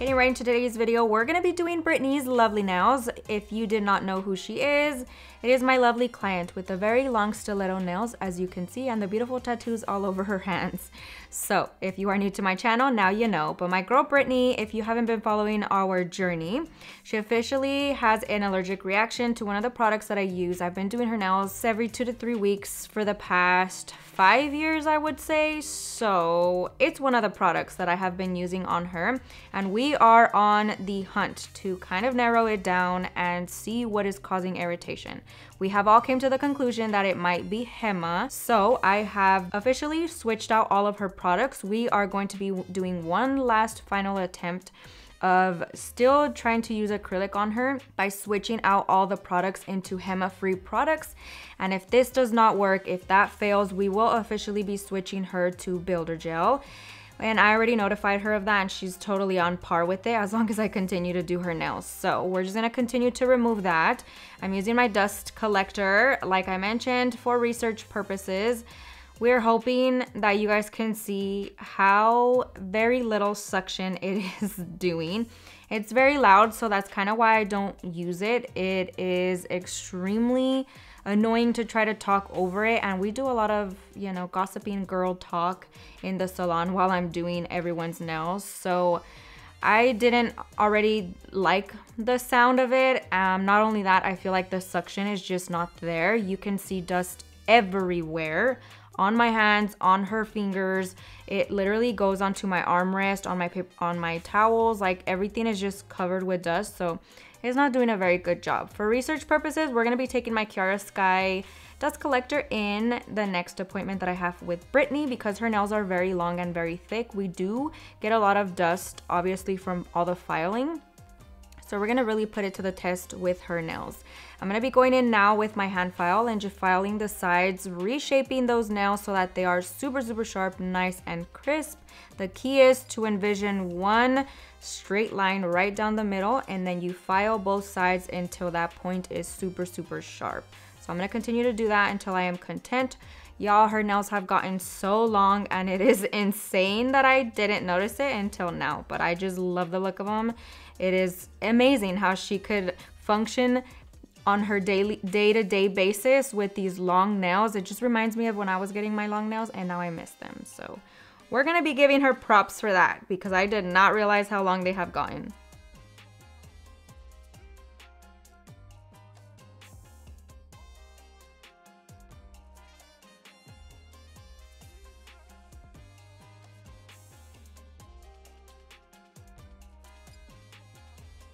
Getting right into today's video, we're gonna be doing Britney's lovely nails. If you did not know who she is, it is my lovely client with the very long stiletto nails, as you can see, and the beautiful tattoos all over her hands. So if you are new to my channel, now you know. But my girl Brittany, if you haven't been following our journey, she officially has an allergic reaction to one of the products that I use. I've been doing her nails every two to three weeks for the past five years, I would say. So it's one of the products that I have been using on her. And we are on the hunt to kind of narrow it down and see what is causing irritation. We have all came to the conclusion that it might be HEMA. So I have officially switched out all of her products. We are going to be doing one last final attempt of still trying to use acrylic on her by switching out all the products into HEMA free products. And if this does not work, if that fails, we will officially be switching her to Builder Gel. And I already notified her of that and she's totally on par with it as long as I continue to do her nails. So we're just gonna continue to remove that. I'm using my dust collector, like I mentioned, for research purposes. We're hoping that you guys can see how very little suction it is doing. It's very loud, so that's kind of why I don't use it. It is extremely annoying to try to talk over it. And we do a lot of you know gossiping girl talk in the salon while i'm doing everyone's nails. So i didn't already like the sound of it. Um not only that i feel like the suction is just not there. You can see dust everywhere on my hands on her fingers. It literally goes onto my armrest on my on my towels. Like everything is just covered with dust. So is not doing a very good job. For research purposes, we're to be taking my Kiara Sky dust collector in the next appointment that I have with Britney because her nails are very long and very thick. We do get a lot of dust, obviously, from all the filing. So we're gonna really put it to the test with her nails. I'm gonna be going in now with my hand file and just filing the sides, reshaping those nails so that they are super, super sharp, nice and crisp. The key is to envision one straight line right down the middle and then you file both sides until that point is super, super sharp. So I'm gonna continue to do that until I am content. Y'all, her nails have gotten so long and it is insane that I didn't notice it until now, but I just love the look of them it is amazing how she could function on her daily day-to-day -day basis with these long nails. It just reminds me of when I was getting my long nails and now I miss them. So we're gonna be giving her props for that because I did not realize how long they have gotten.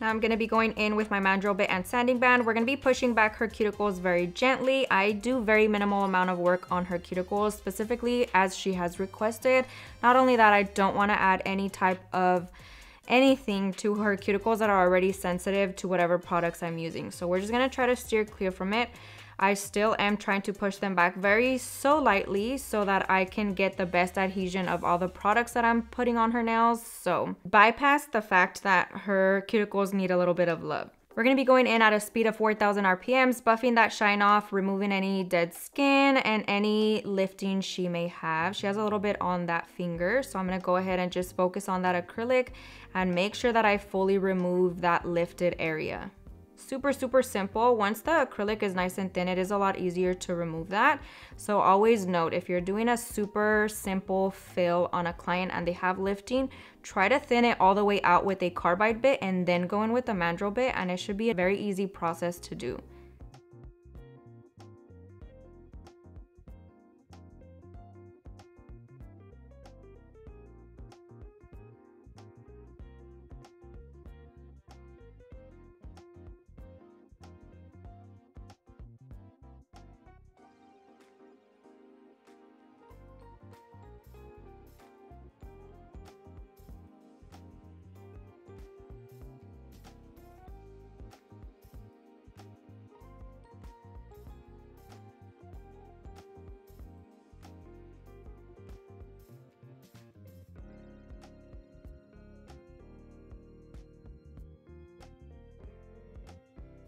Now I'm to be going in with my mandrel bit and sanding band. We're to be pushing back her cuticles very gently. I do very minimal amount of work on her cuticles, specifically as she has requested. Not only that, I don't want to add any type of anything to her cuticles that are already sensitive to whatever products I'm using. So we're just to try to steer clear from it. I still am trying to push them back very so lightly so that I can get the best adhesion of all the products that I'm putting on her nails. So bypass the fact that her cuticles need a little bit of love. We're to be going in at a speed of 4,000 RPMs, buffing that shine off, removing any dead skin and any lifting she may have. She has a little bit on that finger, so I'm to go ahead and just focus on that acrylic and make sure that I fully remove that lifted area super, super simple. Once the acrylic is nice and thin, it is a lot easier to remove that. So always note, if you're doing a super simple fill on a client and they have lifting, try to thin it all the way out with a carbide bit and then go in with a mandrel bit and it should be a very easy process to do.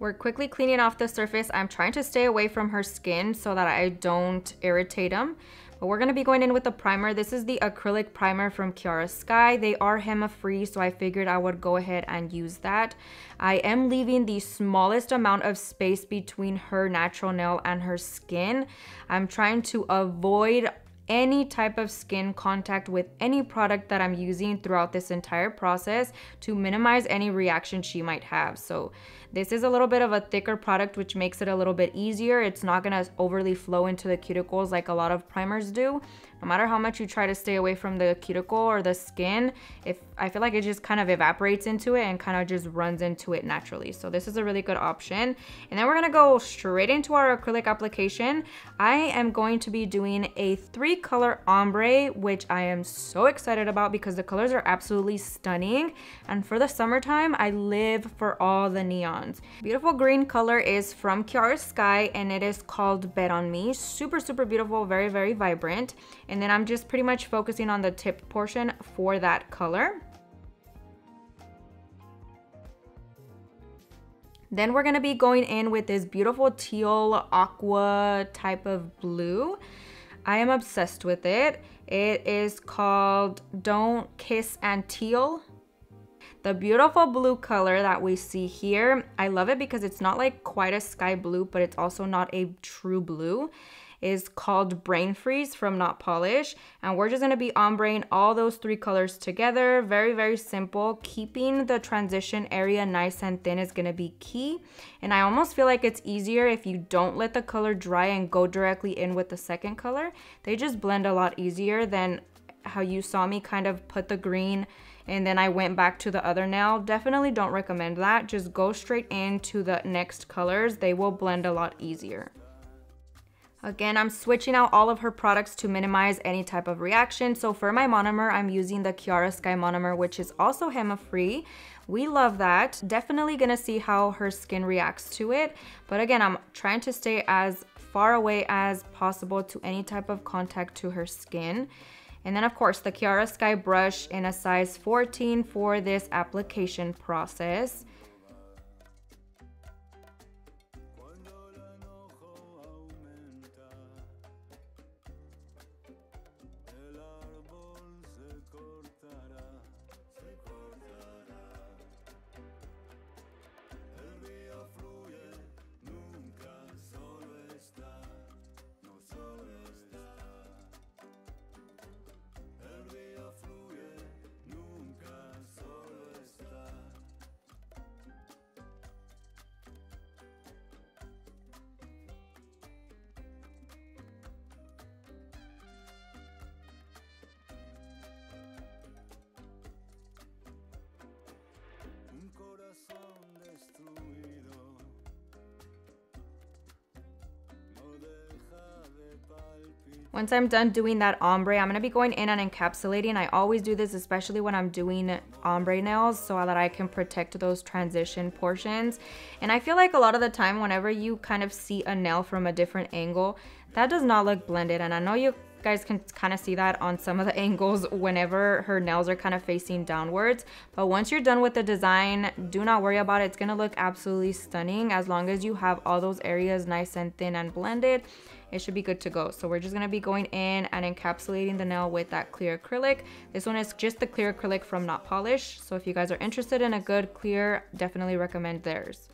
We're quickly cleaning off the surface. I'm trying to stay away from her skin so that I don't irritate them. But we're going to be going in with the primer. This is the acrylic primer from Kiara Sky. They are HEMA free, so I figured I would go ahead and use that. I am leaving the smallest amount of space between her natural nail and her skin. I'm trying to avoid any type of skin contact with any product that I'm using throughout this entire process to minimize any reaction she might have. So this is a little bit of a thicker product, which makes it a little bit easier. It's not gonna overly flow into the cuticles like a lot of primers do. No matter how much you try to stay away from the cuticle or the skin, if I feel like it just kind of evaporates into it and kind of just runs into it naturally. So this is a really good option. And then we're gonna go straight into our acrylic application. I am going to be doing a three color ombre, which I am so excited about because the colors are absolutely stunning. And for the summertime, I live for all the Beautiful green color is from Kiara Sky and it is called Bet On Me. Super, super beautiful, very, very vibrant. And then I'm just pretty much focusing on the tip portion for that color. Then we're gonna be going in with this beautiful teal aqua type of blue. I am obsessed with it. It is called Don't Kiss and Teal. The beautiful blue color that we see here, I love it because it's not like quite a sky blue, but it's also not a true blue is called Brain Freeze from Not Polish. And we're just gonna be ombreing all those three colors together. Very, very simple. Keeping the transition area nice and thin is gonna be key. And I almost feel like it's easier if you don't let the color dry and go directly in with the second color. They just blend a lot easier than how you saw me kind of put the green and then I went back to the other nail. Definitely don't recommend that. Just go straight into the next colors. They will blend a lot easier. Again, I'm switching out all of her products to minimize any type of reaction. So for my monomer, I'm using the Kiara Sky monomer, which is also HEMA-free. We love that. Definitely gonna see how her skin reacts to it. But again, I'm trying to stay as far away as possible to any type of contact to her skin. And then of course the Kiara Sky brush in a size 14 for this application process. Once I'm done doing that ombre, I'm going to be going in and encapsulating. I always do this, especially when I'm doing ombre nails so that I can protect those transition portions. And I feel like a lot of the time, whenever you kind of see a nail from a different angle, that does not look blended. And I know you guys can kind of see that on some of the angles whenever her nails are kind of facing downwards. But once you're done with the design, do not worry about it. It's going to look absolutely stunning as long as you have all those areas nice and thin and blended it should be good to go. So we're just gonna be going in and encapsulating the nail with that clear acrylic. This one is just the clear acrylic from Not Polish. So if you guys are interested in a good clear, definitely recommend theirs.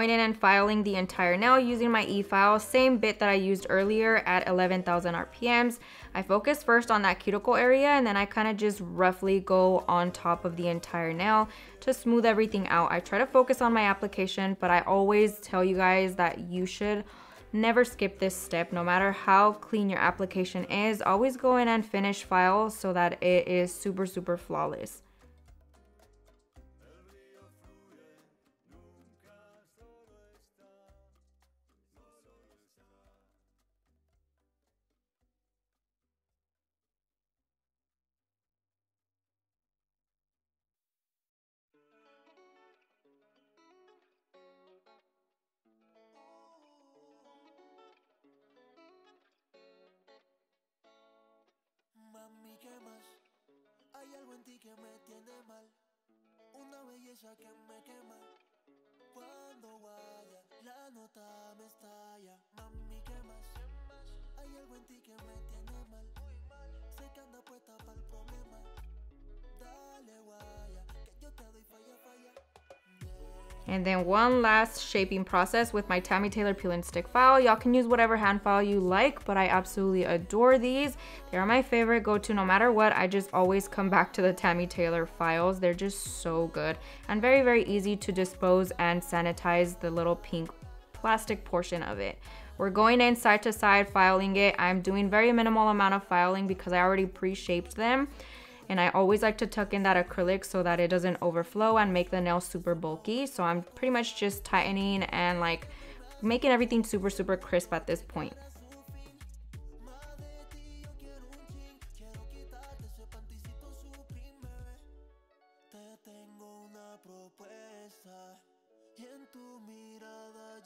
Going in and filing the entire nail using my e-file, same bit that I used earlier at 11,000 RPMs. I focus first on that cuticle area and then I kind of just roughly go on top of the entire nail to smooth everything out. I try to focus on my application, but I always tell you guys that you should never skip this step no matter how clean your application is always go in and finish file so that it is super super flawless mí que más. Hay algo en ti que me tiene mal. Una belleza que me quema. Cuando guaya, la nota me estalla. Mami, ¿qué más? Hay algo en ti que me tiene mal. Sé que anda puesta para el problema. Dale guaya, que yo te doy falla, falla. And then one last shaping process with my Tammy Taylor peel and stick file. Y'all can use whatever hand file you like, but I absolutely adore these. They are my favorite go-to no matter what. I just always come back to the Tammy Taylor files. They're just so good and very, very easy to dispose and sanitize the little pink plastic portion of it. We're going in side to side filing it. I'm doing very minimal amount of filing because I already pre-shaped them and I always like to tuck in that acrylic so that it doesn't overflow and make the nail super bulky. So I'm pretty much just tightening and like making everything super, super crisp at this point.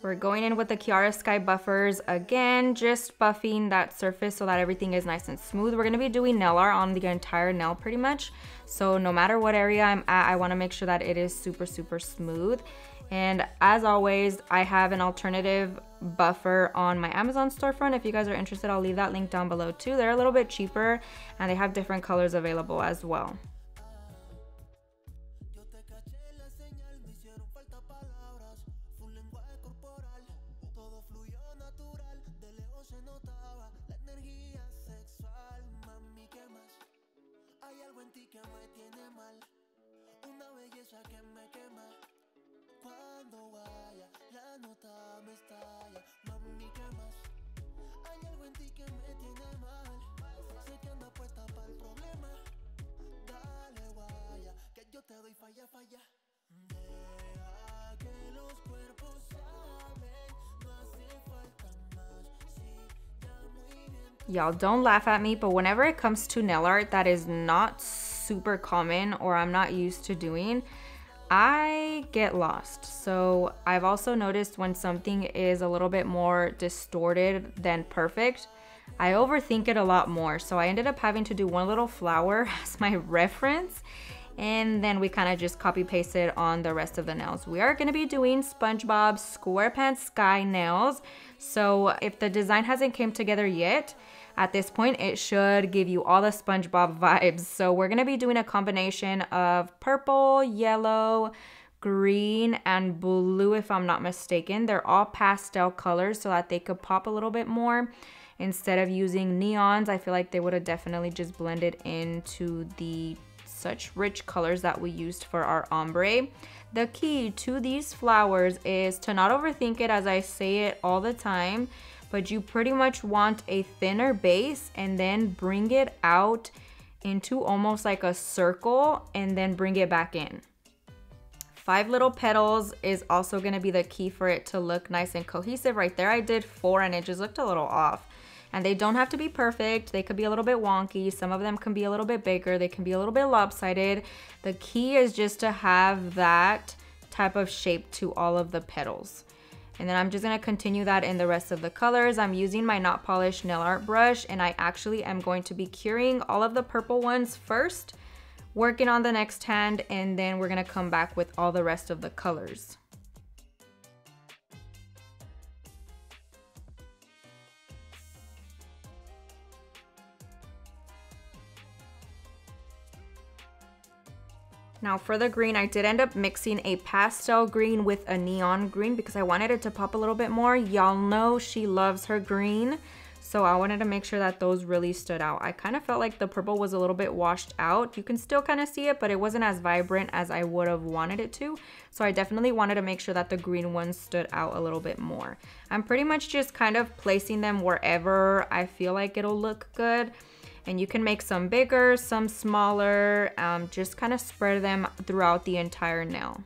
We're going in with the Kiara Sky buffers. Again, just buffing that surface so that everything is nice and smooth. We're gonna be doing nail art on the entire nail pretty much. So no matter what area I'm at, I wanna make sure that it is super, super smooth. And as always, I have an alternative buffer on my Amazon storefront. If you guys are interested, I'll leave that link down below too. They're a little bit cheaper and they have different colors available as well. Un lenguaje corporal. Todo fluyó natural, de lejos se notaba la energía sexual. Mami, ¿qué más? Hay algo en ti que me tiene mal, una belleza que me quema. Cuando vaya, la nota me estalla. Mami, ¿qué más? Hay algo en ti que me tiene mal, sé que anda puesta para el problema. Dale, guaya, que yo te doy falla, falla. Y'all don't laugh at me, but whenever it comes to nail art that is not super common or I'm not used to doing, I get lost. So I've also noticed when something is a little bit more distorted than perfect, I overthink it a lot more. So I ended up having to do one little flower as my reference and then we kind of just copy pasted on the rest of the nails. We are going to be doing SpongeBob SquarePants Sky nails. So if the design hasn't came together yet, at this point it should give you all the SpongeBob vibes. So we're going to be doing a combination of purple, yellow, green, and blue if I'm not mistaken. They're all pastel colors so that they could pop a little bit more. Instead of using neons, I feel like they would have definitely just blended into the such rich colors that we used for our ombre. The key to these flowers is to not overthink it as I say it all the time, but you pretty much want a thinner base and then bring it out into almost like a circle and then bring it back in. Five little petals is also gonna be the key for it to look nice and cohesive. Right there I did four and it just looked a little off and they don't have to be perfect. They could be a little bit wonky. Some of them can be a little bit bigger. They can be a little bit lopsided. The key is just to have that type of shape to all of the petals. And then I'm just gonna continue that in the rest of the colors. I'm using my not polished nail art brush and I actually am going to be curing all of the purple ones first, working on the next hand, and then we're gonna come back with all the rest of the colors. Now for the green, I did end up mixing a pastel green with a neon green because I wanted it to pop a little bit more. Y'all know she loves her green. So I wanted to make sure that those really stood out. I kind of felt like the purple was a little bit washed out. You can still kind of see it, but it wasn't as vibrant as I would have wanted it to. So I definitely wanted to make sure that the green ones stood out a little bit more. I'm pretty much just kind of placing them wherever I feel like it'll look good and you can make some bigger, some smaller, um, just kind of spread them throughout the entire nail.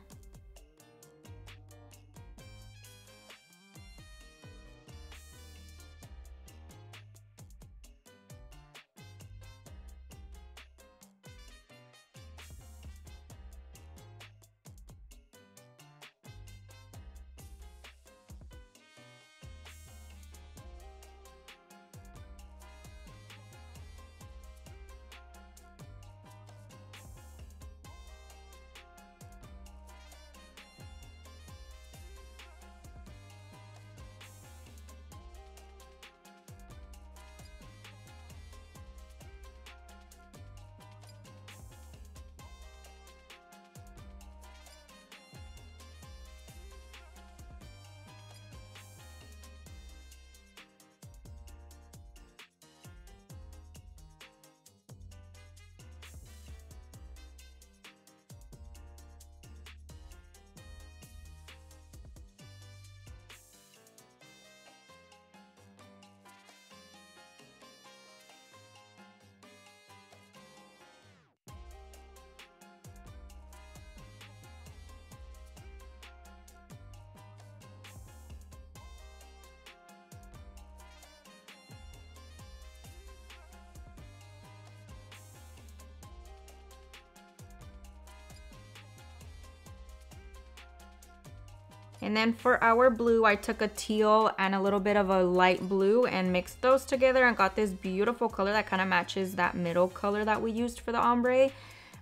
And then for our blue, I took a teal and a little bit of a light blue and mixed those together and got this beautiful color that kind of matches that middle color that we used for the ombre.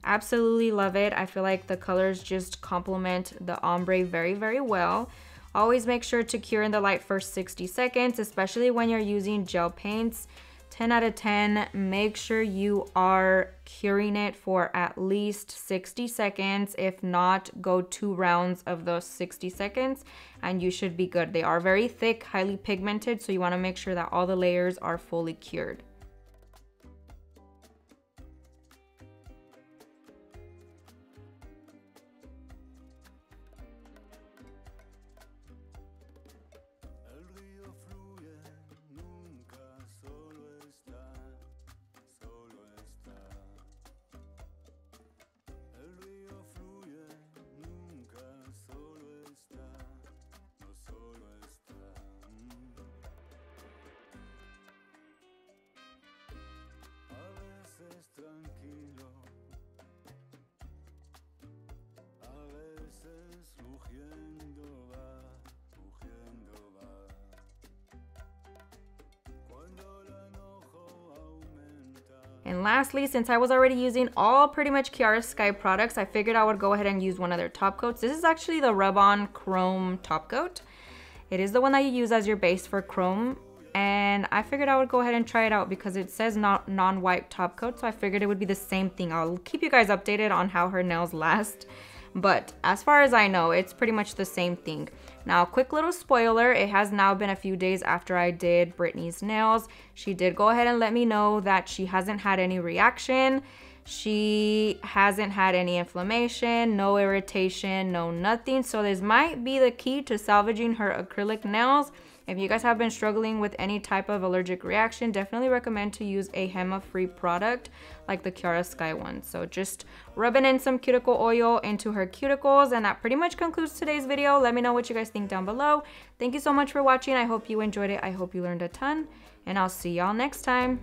Absolutely love it. I feel like the colors just complement the ombre very, very well. Always make sure to cure in the light for 60 seconds, especially when you're using gel paints. 10 out of 10, make sure you are curing it for at least 60 seconds. If not, go two rounds of those 60 seconds and you should be good. They are very thick, highly pigmented, so you wanna make sure that all the layers are fully cured. And lastly, since I was already using all pretty much Kiara Sky products, I figured I would go ahead and use one of their top coats. This is actually the Rub-On Chrome Top Coat. It is the one that you use as your base for chrome. And I figured I would go ahead and try it out because it says not non-wipe top coat. So I figured it would be the same thing. I'll keep you guys updated on how her nails last. But as far as I know, it's pretty much the same thing. Now, quick little spoiler, it has now been a few days after I did Britney's nails. She did go ahead and let me know that she hasn't had any reaction. She hasn't had any inflammation, no irritation, no nothing. So this might be the key to salvaging her acrylic nails. If you guys have been struggling with any type of allergic reaction, definitely recommend to use a HEMA-free product like the Kiara Sky one. So just rubbing in some cuticle oil into her cuticles and that pretty much concludes today's video. Let me know what you guys think down below. Thank you so much for watching. I hope you enjoyed it. I hope you learned a ton and I'll see y'all next time.